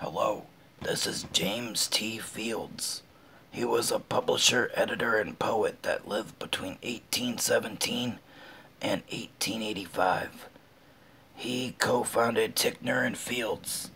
Hello, this is James T. Fields. He was a publisher, editor, and poet that lived between 1817 and 1885. He co founded Ticknor and Fields